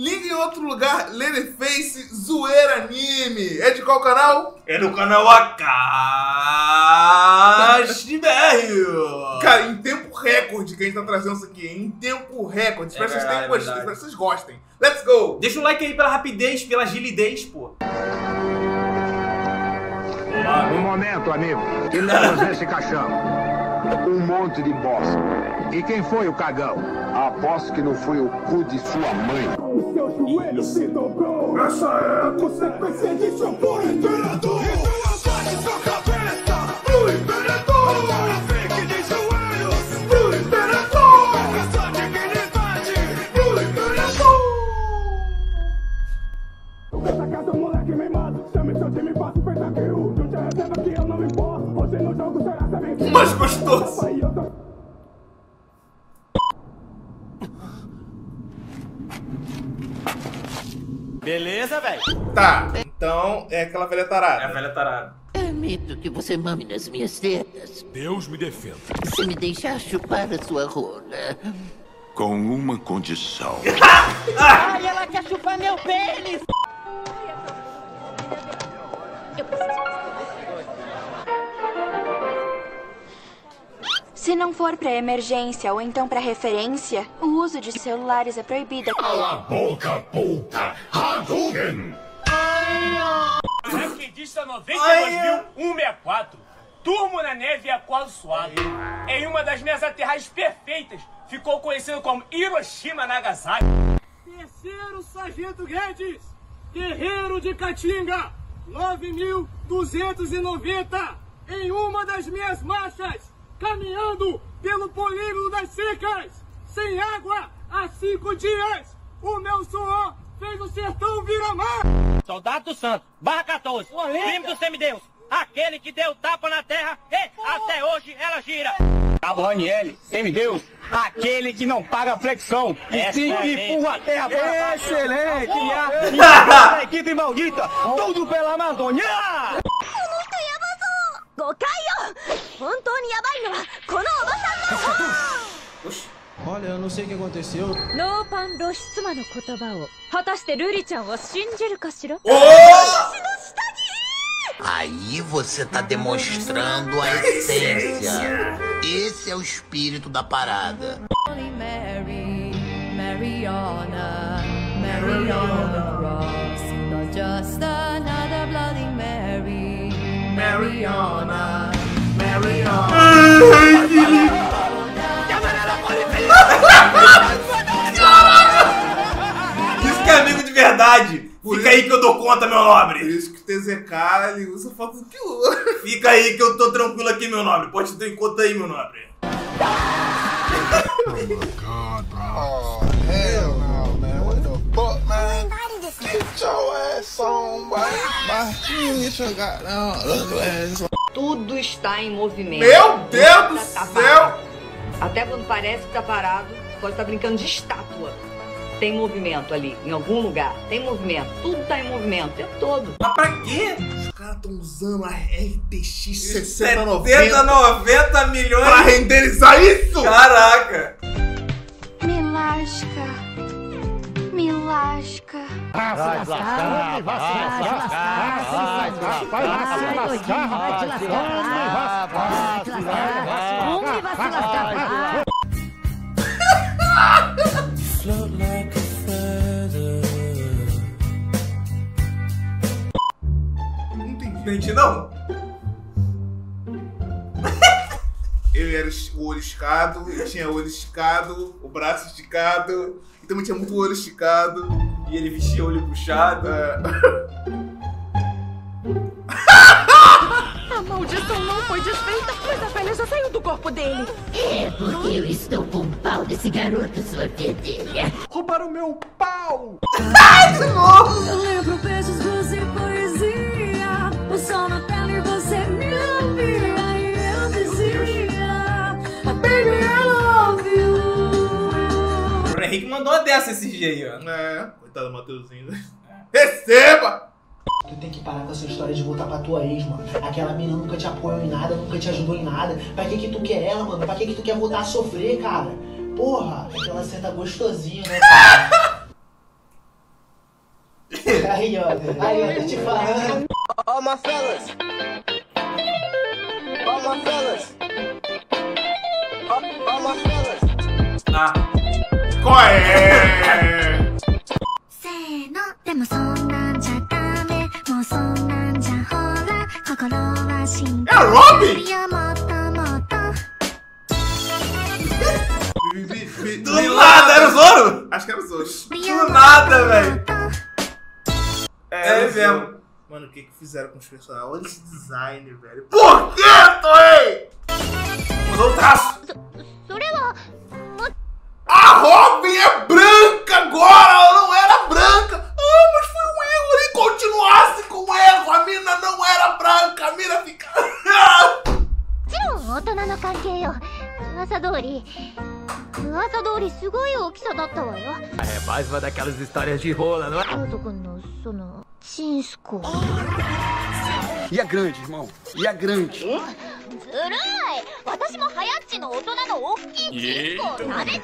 Liga em outro lugar, Leatherface Zoeira Anime. É de qual canal? É no canal Akashi BR. Cara, em tempo recorde que a gente tá trazendo isso aqui. Em tempo recorde. Espero É que vocês é gostado. verdade. Espero que vocês gostem. Let's go! Deixa o like aí pela rapidez, pela agilidez, pô. Um momento, amigo. Que temos nesse caixão? Um monte de bosta. E quem foi o cagão? Aposto que não foi o cu de sua mãe. Essa é a consequência de seu por imperador. Beleza, velho? Tá, então é aquela velha tarada. É a velha tarada. Permito que você mame nas minhas tetas. Deus me defenda. Se me deixar chupar a sua rola. Com uma condição. Ai, ela quer chupar meu pênis! Se não for para emergência ou então para referência, o uso de celulares é proibido. Cala a boca, puta. Hadouken. Raquidista 92.164. Turmo na neve e aquado suado. Em uma das minhas aterragens perfeitas, ficou conhecido como Hiroshima Nagasaki. Terceiro Sargento Guedes, guerreiro de Caatinga, 9.290. Em uma das minhas marchas, caminhando pelo polígono das secas, sem água, há cinco dias, o meu suor fez o sertão virar mar. Soldado do Santos, barra 14, primo do semideus, aquele que deu tapa na terra e até hoje ela gira. Cabo Raniel, semideus, aquele que não paga flexão e sim empurra a terra para Excelente! Minha equipe maldita, tudo pela Amazônia! 誤解よ本当にヤバいのはこのおばさんの Olha, eu não sei o que aconteceu. ノーパン露出魔の言葉を果たしてルリちゃんは信じるかしら Aí você tá demonstrando a essência. Esse é o espírito da parada. Mary, Mary on a, Mary on the cross, not just another bloody Mary, Mary Que é amigo de verdade. Fica aí que eu dou conta, meu Por nobre. isso que o TZK ele usa foto Kilo. Fica aí que eu tô tranquilo aqui, meu nobre. Pode ter em conta aí, meu nobre. Oh, hell no, man. What the fuck, man? Get your ass on, boy. Bye. You get your goddamn ugly ass on. Tudo está em movimento. Meu Deus do Tá céu! parado. Até quando parece que tá parado, pode estar brincando de estátua. Tem movimento ali, em algum lugar. Tem movimento. Tudo tá em movimento, tempo todo. Mas pra quê? Os caras estão usando a RTX 70, 6090 90 milhões. pra renderizar isso! Caraca. Me lasca. Me lasca. Vai se lascar, vai se lascar, vai se lascar, vai se lascar, vai se lascar, Onde vai se lascar? Não entendi. Entendi não? Ele era o olho esticado, ele tinha o olho esticado, o braço esticado, e também tinha muito olho esticado. E ele vestia olho puxado. É, A maldição não foi desfeita, mas a velha já saiu do corpo dele. É porque eu estou com o pau desse garoto, sua fedelha. Roubaram meu pau! Eu lembro beijos, luz e sol na pele, você me ouvia. E eu dizia: Baby, I love you. O Henrique mandou uma dessa esses dias aí, ó. é, coitado do Mateuzinho. Receba! Tu tem que parar com essa história de voltar pra tua ex, mano. Aquela mina nunca te apoiou em nada, nunca te ajudou em nada. Pra que que tu quer ela, mano? Pra que que tu quer voltar a sofrer, cara? Porra, aquela senta gostosinha, né, cara? Aí, ó. Aí, ó, tô te falando all my fellas. All my fellas. All, tá. all my fellas. Ah. Qual é? É Robin! Do nada, era o Zoro? Acho que era o Zoro. Do nada, velho. É, é mesmo. Mano, o que, que fizeram com os personagens? Olha esse design, velho. Por que, Toei? Mudou o traço. A Robin é branca agora! Ela não era branca! Ah, mas foi um erro! E continuasse com o erro! A mina não era branca! A mina fica... É mais uma daquelas histórias de rola, não é? 京都君のそのチンスコ E a grande, irmão? E a grande? ずるい私もはやっちの大人の大きいチンスコを食べたい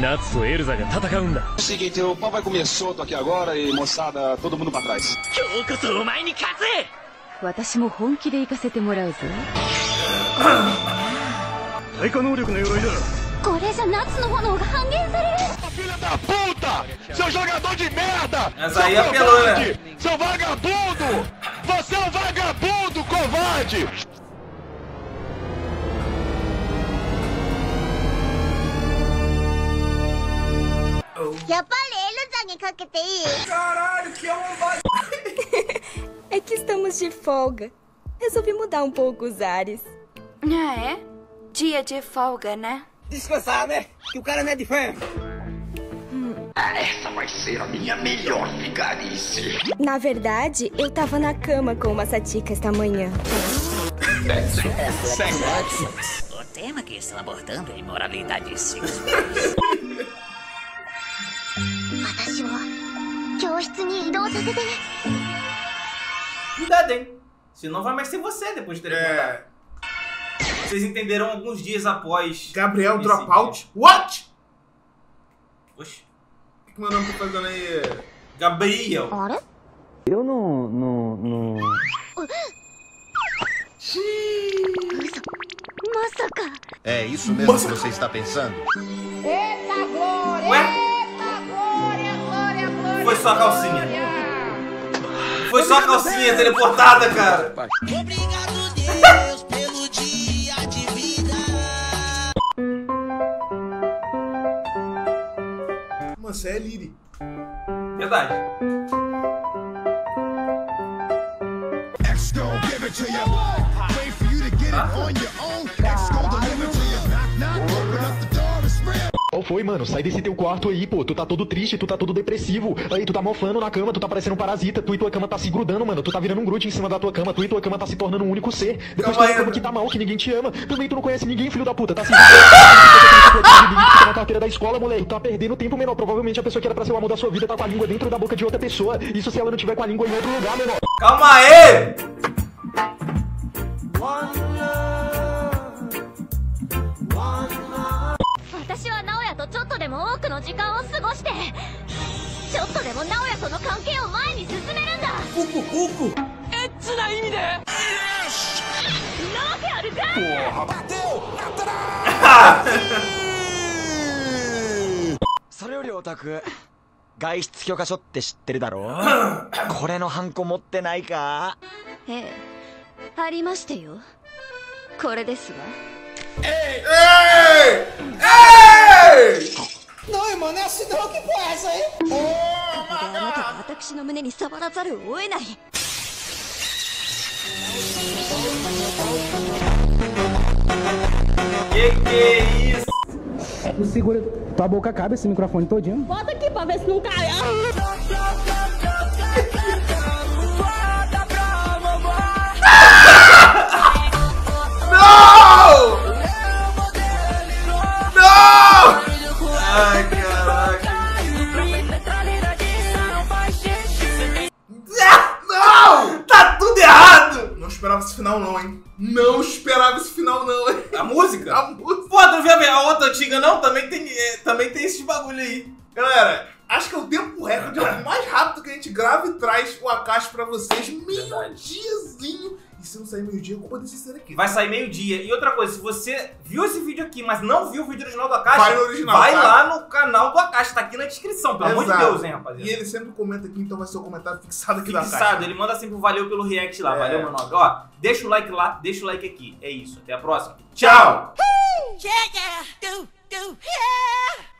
Natsu e Elsa が戦うんだ Seguinte, o pau vai comer solto aqui agora e moçada, todo mundo pra trás. 今日こそお前に勝つ私も本気で行かせてもらうぞ対価能力の鎧だこれじゃ夏の炎が半減される Da puta! Seu jogador de merda! Essa aí seu apelou, covarde! né? Seu vagabundo! Você é um vagabundo, covarde! やっぱりエルザにかけていい Caralho, que arrombado. É que estamos de folga. Resolvi mudar um pouco os ares. Ah, é? Dia de folga, né? descansar, né? Que o cara não é de ferro. Essa vai ser a minha melhor vigarice. Na verdade, eu tava na cama com uma satica esta manhã. o tema que estão abordando é imoralidade sexual. Cuidado, hein? Senão vai mais ser você depois de ter é... Vocês entenderam alguns dias após. Gabriel Dropout. Dia. What? Oxi. O que, que meu nome tá fazendo aí? Gabriel. Ora? Eu não. não. não. É isso mesmo que você está pensando? Eita glória! Ué? Eita glória, glória, glória! Foi só a calcinha. Foi só a calcinha teleportada, cara. Obrigado. Você é Liri. Verdade. X gon' give it to you. Wait for you to get it on your own. Foi, mano? Sai desse teu quarto aí, pô. Tu tá todo triste, tu tá todo depressivo. Aí tu tá mofando na cama, tu tá parecendo um parasita. Tu e tua cama tá se grudando, mano. Tu tá virando um grude em cima da tua cama. Tu e tua cama tá se tornando um único ser. Depois tu reclama que tá mal, que ninguém te ama. Também tu não conhece ninguém, filho da puta. Tá se. Tá na carteira da escola, moleque. Tu tá perdendo tempo, menor. Provavelmente a pessoa que era pra ser o amor da sua vida tá com a língua dentro da boca de outra pessoa. Isso se ela não tiver com a língua em outro lugar, menor. Calma aí! の時間を過ごしてちょっとでも直哉との関係を前に進めるんだ。オクオクエッチな意味で？なわけあるかそれよりオタク外出許可書って知ってるだろ？これのハンコ持ってないか？ええありましてよ。これですわ。Ei! Ei! Não, mano, é assim não, que porra é essa aí? ここであなたが私の胸に触らざるを得ない Que que é isso? Não segura. Tua boca cabe esse microfone todinho. Bota aqui pra ver se não cai. Gente grava e traz o Akashi pra vocês. Meio-diazinho. E se não sair meio-dia, culpa desse ser aqui. Vai sair meio-dia. E outra coisa, se você viu esse vídeo aqui, mas não viu o vídeo original do Akashi, Vai no original, vai tá? lá no canal do Akashi, tá aqui na descrição, pelo amor de Exato. Deus, hein, rapaziada. E ele sempre comenta aqui, então vai ser o comentário fixado aqui da Fixado, ele manda sempre um valeu pelo react lá, É. valeu, meu nome. Ó, deixa o like lá, deixa o like aqui. É isso, até a próxima. Tchau! Yeah, yeah, do, do, yeah.